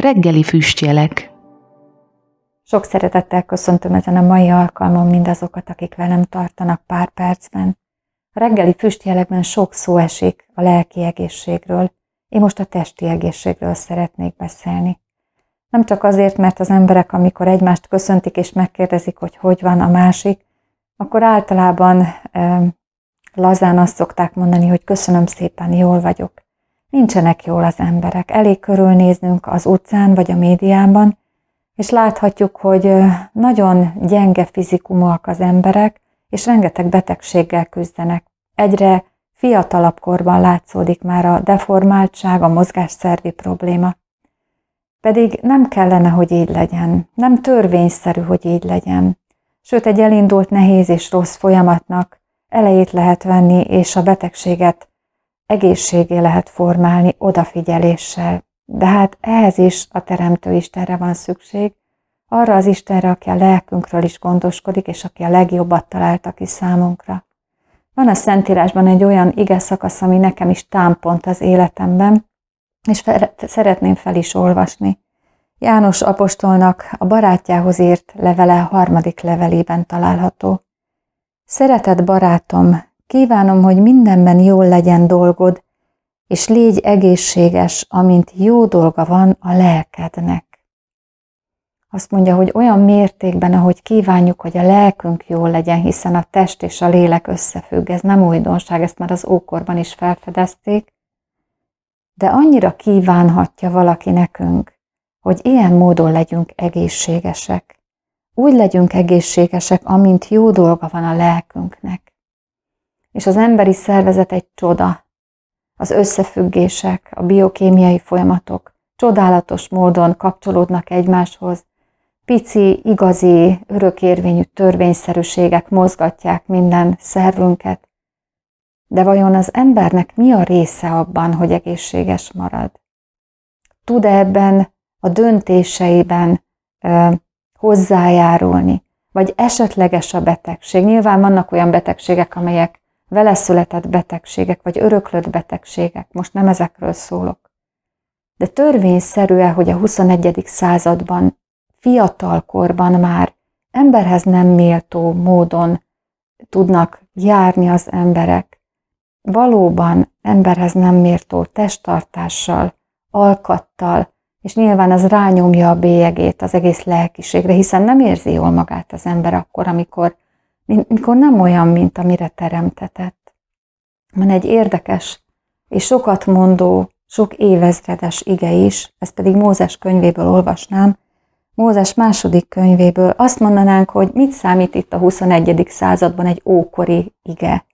Reggeli füstjelek Sok szeretettel köszöntöm ezen a mai alkalmon mindazokat, akik velem tartanak pár percben. A reggeli füstjelekben sok szó esik a lelki egészségről, én most a testi egészségről szeretnék beszélni. Nem csak azért, mert az emberek, amikor egymást köszöntik és megkérdezik, hogy hogy van a másik, akkor általában e, lazán azt szokták mondani, hogy köszönöm szépen, jól vagyok. Nincsenek jól az emberek. Elég körülnéznünk az utcán vagy a médiában, és láthatjuk, hogy nagyon gyenge fizikumúak az emberek, és rengeteg betegséggel küzdenek. Egyre fiatalabb korban látszódik már a deformáltság, a mozgásszervi probléma. Pedig nem kellene, hogy így legyen. Nem törvényszerű, hogy így legyen. Sőt, egy elindult nehéz és rossz folyamatnak elejét lehet venni, és a betegséget egészségé lehet formálni odafigyeléssel. De hát ehhez is a Teremtő Istenre van szükség, arra az Istenre, aki a lelkünkről is gondoskodik, és aki a legjobbat találta ki számunkra. Van a Szentírásban egy olyan ige szakasz, ami nekem is támpont az életemben, és fel, szeretném fel is olvasni. János apostolnak a barátjához írt levele harmadik levelében található. Szeretett barátom, kívánom, hogy mindenben jól legyen dolgod, és légy egészséges, amint jó dolga van a lelkednek. Azt mondja, hogy olyan mértékben, ahogy kívánjuk, hogy a lelkünk jól legyen, hiszen a test és a lélek összefügg. Ez nem újdonság, ezt már az ókorban is felfedezték, de annyira kívánhatja valaki nekünk, hogy ilyen módon legyünk egészségesek. Úgy legyünk egészségesek, amint jó dolga van a lelkünknek. És az emberi szervezet egy csoda. Az összefüggések, a biokémiai folyamatok csodálatos módon kapcsolódnak egymáshoz, pici, igazi, örökérvényű törvényszerűségek mozgatják minden szervünket. De vajon az embernek mi a része abban, hogy egészséges marad? Tud-e ebben a döntéseiben ö, hozzájárulni? Vagy esetleges a betegség? Nyilván vannak olyan betegségek, amelyek vele született betegségek, vagy öröklött betegségek. Most nem ezekről szólok. De törvényszerű-e, hogy a 21. században fiatal korban már emberhez nem méltó módon tudnak járni az emberek, valóban emberhez nem méltó testtartással, alkattal, és nyilván az rányomja a bélyegét az egész lelkiségre, hiszen nem érzi jól magát az ember akkor, amikor, amikor nem olyan, mint amire teremtetett. Van egy érdekes és sokat mondó, sok évezredes ige is, ezt pedig Mózes könyvéből olvasnám, Mózes második könyvéből azt mondanánk, hogy mit számít itt a 21. században egy ókori ige.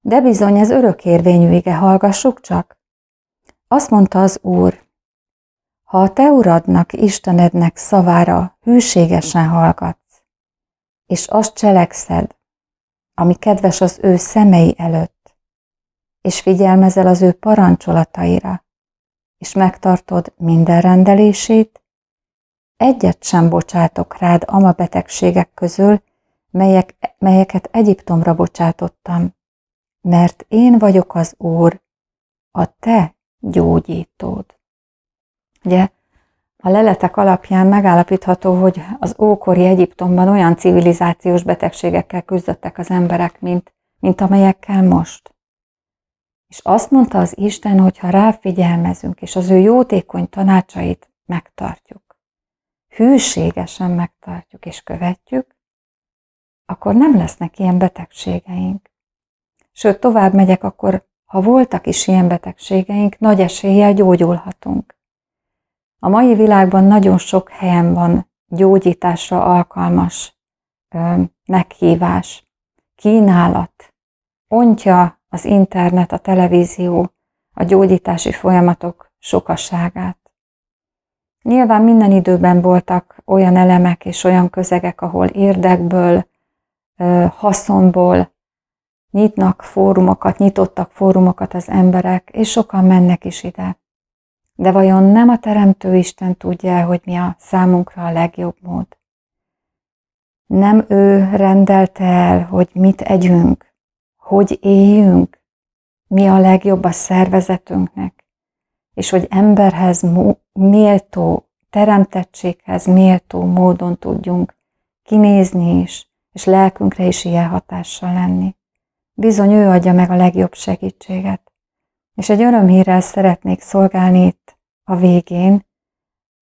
De bizony ez örökérvényű ige, hallgassuk csak. Azt mondta az Úr, ha a te uradnak, Istenednek szavára hűségesen hallgatsz, és azt cselekszed, ami kedves az ő szemei előtt, és figyelmezel az ő parancsolataira, és megtartod minden rendelését, egyet sem bocsátok rád ama betegségek közül, melyek, melyeket Egyiptomra bocsátottam, mert én vagyok az Úr, a te gyógyítód. Ugye a leletek alapján megállapítható, hogy az ókori Egyiptomban olyan civilizációs betegségekkel küzdöttek az emberek, mint, mint amelyekkel most. És azt mondta az Isten, hogy ha ráfigyelmezünk, és az ő jótékony tanácsait megtartjuk, hűségesen megtartjuk és követjük, akkor nem lesznek ilyen betegségeink. Sőt, tovább megyek, akkor ha voltak is ilyen betegségeink, nagy eséllyel gyógyulhatunk. A mai világban nagyon sok helyen van gyógyításra alkalmas ö, meghívás, kínálat, ontja az internet, a televízió a gyógyítási folyamatok sokaságát. Nyilván minden időben voltak olyan elemek és olyan közegek, ahol érdekből, haszonból nyitnak fórumokat, nyitottak fórumokat az emberek, és sokan mennek is ide. De vajon nem a Teremtő Isten tudja, hogy mi a számunkra a legjobb mód? Nem ő rendelte el, hogy mit együnk, hogy éljünk, mi a legjobb a szervezetünknek, és hogy emberhez méltó, teremtettséghez méltó módon tudjunk kinézni is, és lelkünkre is ilyen hatással lenni. Bizony ő adja meg a legjobb segítséget. És egy örömhírrel szeretnék szolgálni itt a végén,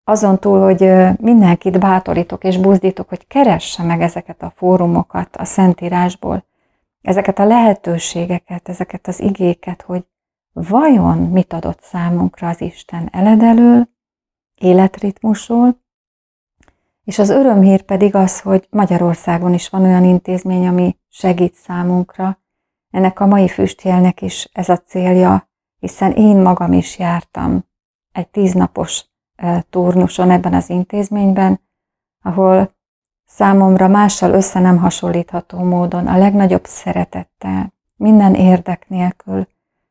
azon túl, hogy mindenkit bátorítok és buzdítok, hogy keresse meg ezeket a fórumokat a Szentírásból, ezeket a lehetőségeket, ezeket az igéket, hogy vajon mit adott számunkra az Isten eledelől, életritmusról, és az örömhír pedig az, hogy Magyarországon is van olyan intézmény, ami segít számunkra. Ennek a mai füstjelnek is ez a célja, hiszen én magam is jártam egy tíznapos turnuson ebben az intézményben, ahol számomra mással össze nem hasonlítható módon, a legnagyobb szeretettel, minden érdek nélkül,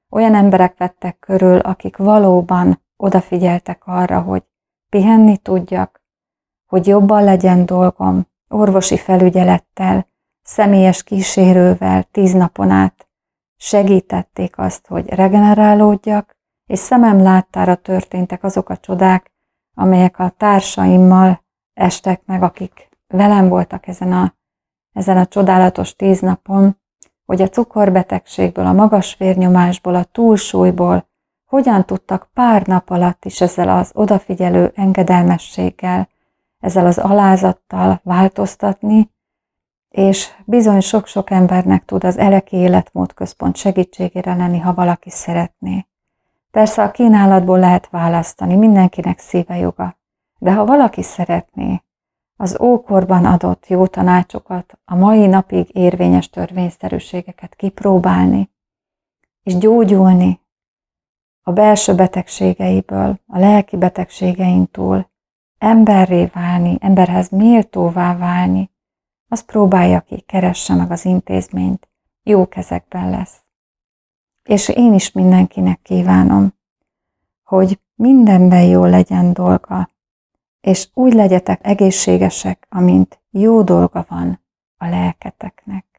olyan emberek vettek körül, akik valóban odafigyeltek arra, hogy pihenni tudjak, hogy jobban legyen dolgom, orvosi felügyelettel, személyes kísérővel tíz napon át segítették azt, hogy regenerálódjak, és szemem láttára történtek azok a csodák, amelyek a társaimmal estek meg, akik velem voltak ezen a, ezen a csodálatos tíz napon, hogy a cukorbetegségből, a magas vérnyomásból, a túlsúlyból hogyan tudtak pár nap alatt is ezzel az odafigyelő engedelmességgel, ezzel az alázattal változtatni, és bizony sok-sok embernek tud az Eleki Életmód Központ segítségére lenni, ha valaki szeretné. Persze a kínálatból lehet választani, mindenkinek szíve joga, de ha valaki szeretné az ókorban adott jó tanácsokat, a mai napig érvényes törvényszerűségeket kipróbálni, és gyógyulni a belső betegségeiből, a lelki betegségein túl, emberré válni, emberhez méltóvá válni, az próbálja ki, keresse meg az intézményt, jó kezekben lesz. És én is mindenkinek kívánom, hogy mindenben jó legyen dolga, és úgy legyetek egészségesek, amint jó dolga van a lelketeknek.